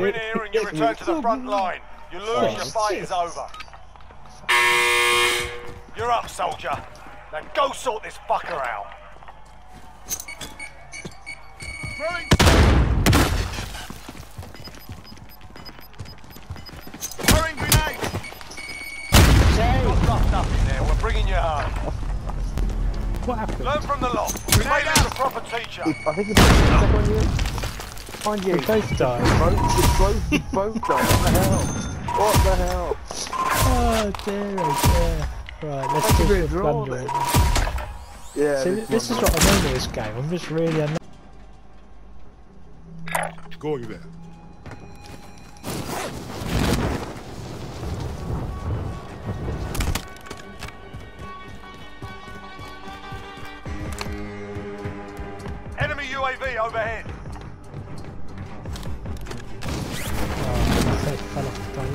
Win here and you return to the front line. You lose, oh, your fight is over. You're up, soldier. Now go sort this fucker out. Throwing grenade! Got roughed up in there. We're bringing you home. What happened? Learn from the lot. We made you a proper teacher. I think it's stuck on you. Find you. We both died. Both, you both, you both died. What the hell? What the hell? Oh dear, oh dear. Right, let's That's a do the plunder. Yeah. See, this is what I mean with this game. I'm just really un- Going there. Enemy UAV overhead. Oh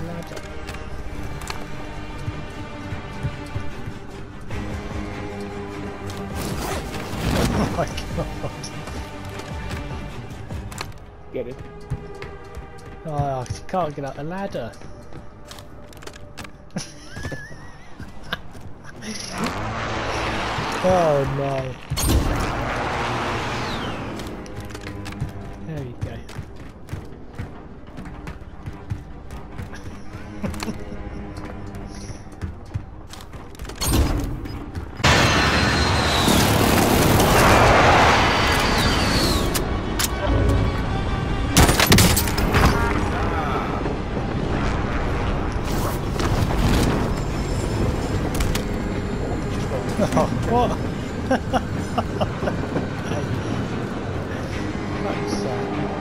my god. Get it. Oh, I can't get up the ladder. oh no. Oh, what? nice.